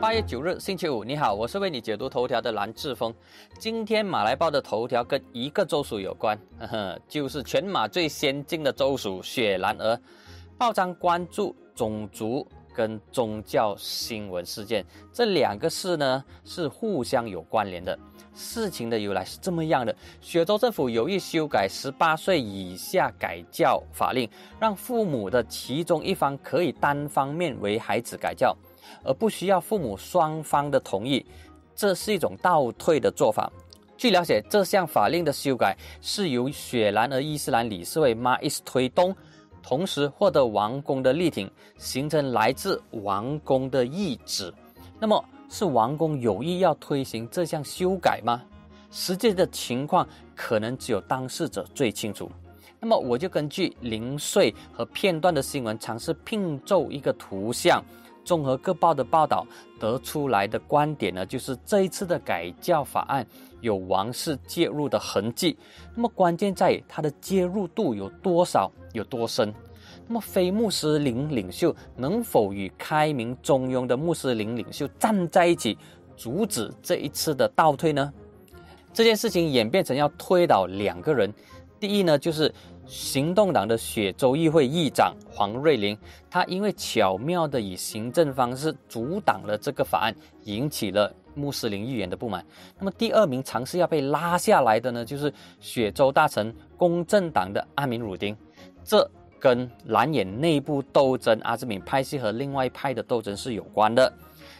八月九日，星期五，你好，我是为你解读头条的蓝志峰。今天马来报的头条跟一个州属有关，呵呵，就是全马最先进的州属雪兰莪。报章关注种族跟宗教新闻事件这两个事呢，是互相有关联的。事情的由来是这么样的：雪州政府有意修改十八岁以下改教法令，让父母的其中一方可以单方面为孩子改教，而不需要父母双方的同意。这是一种倒退的做法。据了解，这项法令的修改是由雪兰莪伊斯兰理事会马伊斯推动，同时获得王宫的力挺，形成来自王宫的意志。那么，是王宫有意要推行这项修改吗？实际的情况可能只有当事者最清楚。那么我就根据零碎和片段的新闻，尝试拼凑一个图像，综合各报的报道得出来的观点呢，就是这一次的改教法案有王室介入的痕迹。那么关键在于它的介入度有多少，有多深。那么，非穆斯林领袖能否与开明中庸的穆斯林领袖站在一起，阻止这一次的倒退呢？这件事情演变成要推倒两个人。第一呢，就是行动党的雪州议会议长黄瑞林，他因为巧妙的以行政方式阻挡了这个法案，引起了穆斯林议员的不满。那么，第二名尝试要被拉下来的呢，就是雪州大臣公正党的阿明鲁丁。这跟蓝眼内部斗争、阿兹敏派系和另外派的斗争是有关的。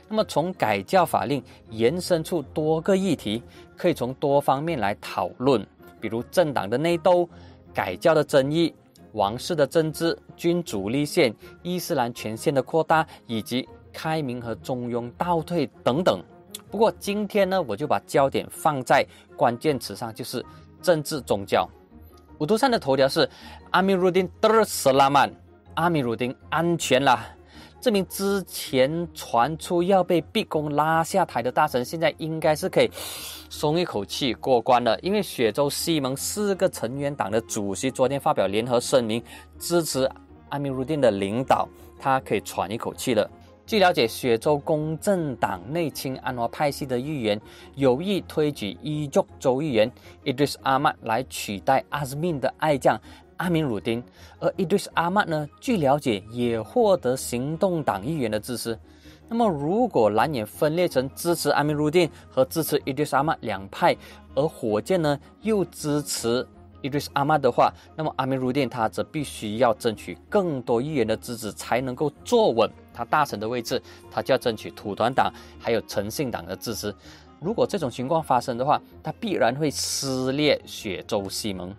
那么，从改教法令延伸出多个议题，可以从多方面来讨论，比如政党的内斗、改教的争议、王室的政治、君主立宪、伊斯兰权限的扩大，以及开明和中庸倒退等等。不过，今天呢，我就把焦点放在关键词上，就是政治宗教。五图上的头条是阿米鲁丁德尔斯拉曼，阿米鲁丁安全了。这名之前传出要被毕公拉下台的大臣，现在应该是可以松一口气过关了。因为雪州西盟四个成员党的主席昨天发表联合声明，支持阿米鲁丁的领导，他可以喘一口气了。据了解，雪州公正党内亲安华派系的议员有意推举伊族州议员伊德斯阿曼来取代阿兹敏的爱将阿明鲁丁，而伊德斯阿曼呢，据了解也获得行动党议员的支持。那么，如果蓝眼分裂成支持阿明鲁丁和支持伊德斯阿曼两派，而火箭呢又支持伊德斯阿曼的话，那么阿明鲁丁他则必须要争取更多议员的支持，才能够坐稳。他大臣的位置，他就要争取土团党还有诚信党的支持。如果这种情况发生的话，他必然会撕裂雪州西盟。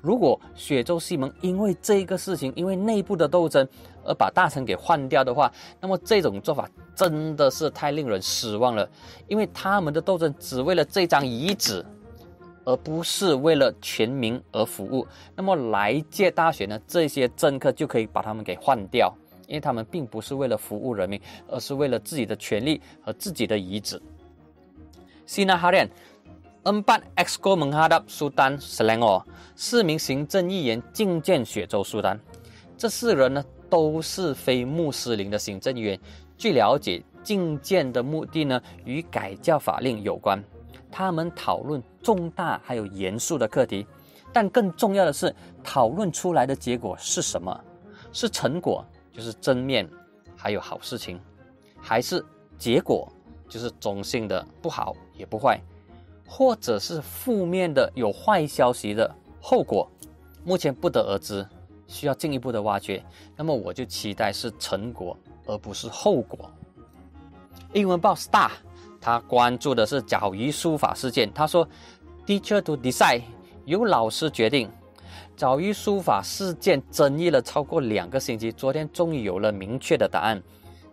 如果雪州西盟因为这个事情，因为内部的斗争而把大臣给换掉的话，那么这种做法真的是太令人失望了。因为他们的斗争只为了这张遗址，而不是为了全民而服务。那么来届大选呢，这些政客就可以把他们给换掉。因为他们并不是为了服务人民，而是为了自己的权利和自己的遗址。Sina Harian Empat Exco menghadap Sultan Selangor，四名行政议员觐见雪州苏丹。这四人呢都是非穆斯林的行政议员。据了解，觐见的目的呢与改教法令有关。他们讨论重大还有严肃的课题，但更重要的是，讨论出来的结果是什么？是成果。就是正面，还有好事情，还是结果就是中性的，不好也不坏，或者是负面的有坏消息的后果，目前不得而知，需要进一步的挖掘。那么我就期待是成果，而不是后果。英文报 Star，他关注的是脚鱼书法事件。他说：“Teacher to decide，由老师决定。”早于书法事件争议了超过两个星期，昨天终于有了明确的答案，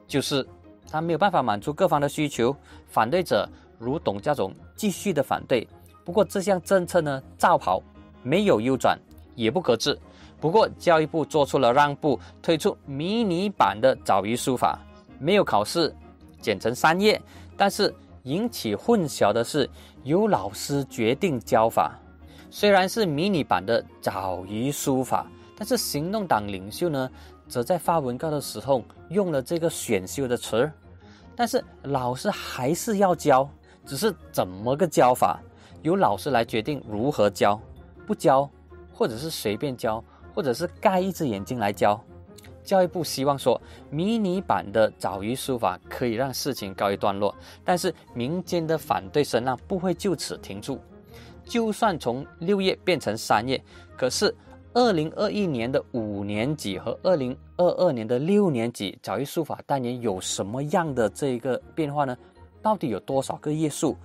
就是他没有办法满足各方的需求。反对者如董家总继续的反对。不过这项政策呢，照跑，没有优转，也不搁置。不过教育部做出了让步，推出迷你版的早于书法，没有考试，剪成三页。但是引起混淆的是，由老师决定教法。虽然是迷你版的早于书法，但是行动党领袖呢，则在发文告的时候用了这个选修的词。但是老师还是要教，只是怎么个教法，由老师来决定如何教，不教，或者是随便教，或者是盖一只眼睛来教。教育部希望说，迷你版的早于书法可以让事情告一段落，但是民间的反对声浪不会就此停住。就算从六页变成三页，可是二零二一年的五年级和二零二二年的六年级早于书法当年有什么样的这一个变化呢？到底有多少个页数？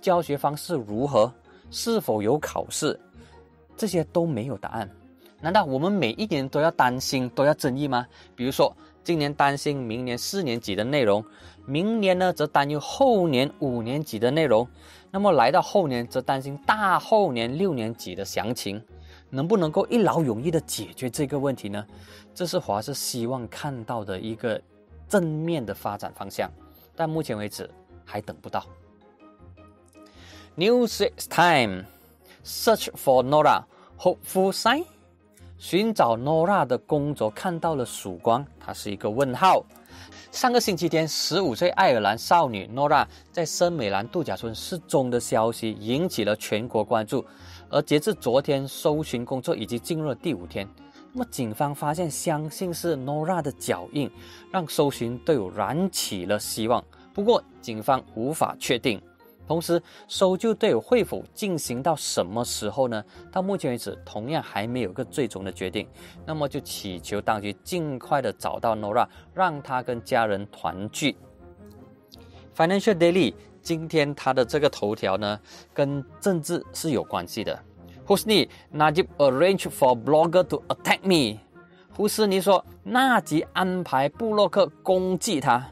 教学方式如何？是否有考试？这些都没有答案。难道我们每一年都要担心、都要争议吗？比如说，今年担心明年四年级的内容，明年呢则担忧后年五年级的内容，那么来到后年则担心大后年六年级的详情，能不能够一劳永逸的解决这个问题呢？这是华师希望看到的一个正面的发展方向，但目前为止还等不到。New six time search for Nora hopeful sign。寻找 Nora 的工作看到了曙光，它是一个问号。上个星期天，十五岁爱尔兰少女 Nora 在森美兰度假村失踪的消息引起了全国关注，而截至昨天，搜寻工作已经进入了第五天。那么，警方发现相信是 Nora 的脚印，让搜寻队伍燃起了希望。不过，警方无法确定。同时，搜救队伍会否进行到什么时候呢？到目前为止，同样还没有个最终的决定。那么就祈求当局尽快的找到 Nora，让他跟家人团聚。Financial Daily 今天他的这个头条呢，跟政治是有关系的。Husni Najib arrange for blogger to attack me。胡斯尼说，纳吉安排布洛克攻击他。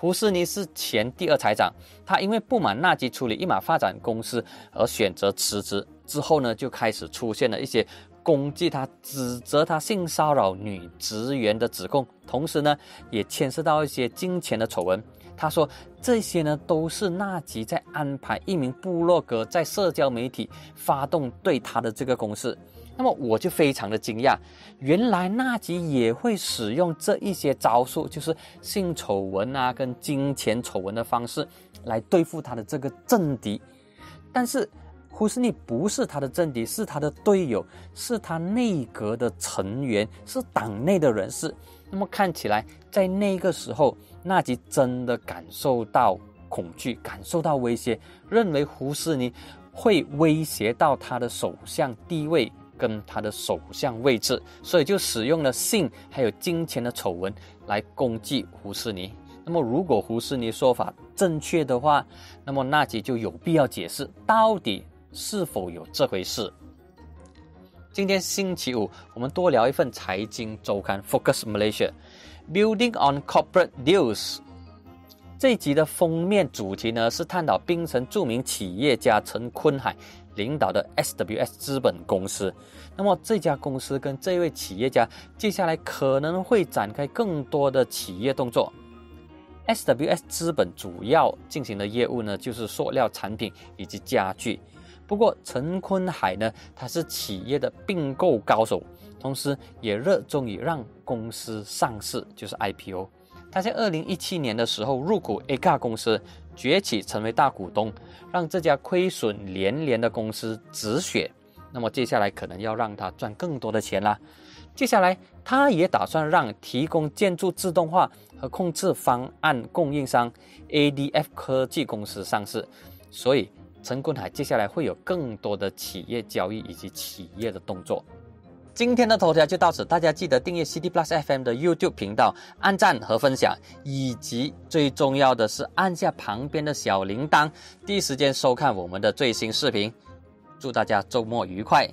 胡斯尼是前第二财长，他因为不满纳吉处理一马发展公司而选择辞职。之后呢，就开始出现了一些攻击他、指责他性骚扰女职员的指控，同时呢，也牵涉到一些金钱的丑闻。他说这些呢，都是纳吉在安排一名部落格在社交媒体发动对他的这个攻势。那么我就非常的惊讶，原来纳吉也会使用这一些招数，就是性丑闻啊，跟金钱丑闻的方式来对付他的这个政敌。但是胡斯尼不是他的政敌，是他的队友，是他内阁的成员，是党内的人士。那么看起来，在那个时候，纳吉真的感受到恐惧，感受到威胁，认为胡斯尼会威胁到他的首相地位。跟他的首相位置，所以就使用了性还有金钱的丑闻来攻击胡斯尼。那么，如果胡斯尼说法正确的话，那么纳吉就有必要解释到底是否有这回事。今天星期五，我们多聊一份财经周刊 Focus Malaysia Building on Corporate Deals。这集的封面主题呢是探讨槟城著名企业家陈坤海。领导的 SWS 资本公司，那么这家公司跟这位企业家接下来可能会展开更多的企业动作。SWS 资本主要进行的业务呢，就是塑料产品以及家具。不过陈坤海呢，他是企业的并购高手，同时也热衷于让公司上市，就是 IPO。他在二零一七年的时候入股 A 卡公司。崛起成为大股东，让这家亏损连连的公司止血。那么接下来可能要让他赚更多的钱啦。接下来他也打算让提供建筑自动化和控制方案供应商 ADF 科技公司上市。所以陈坤海接下来会有更多的企业交易以及企业的动作。今天的头条就到此，大家记得订阅 CD Plus FM 的 YouTube 频道，按赞和分享，以及最重要的是按下旁边的小铃铛，第一时间收看我们的最新视频。祝大家周末愉快！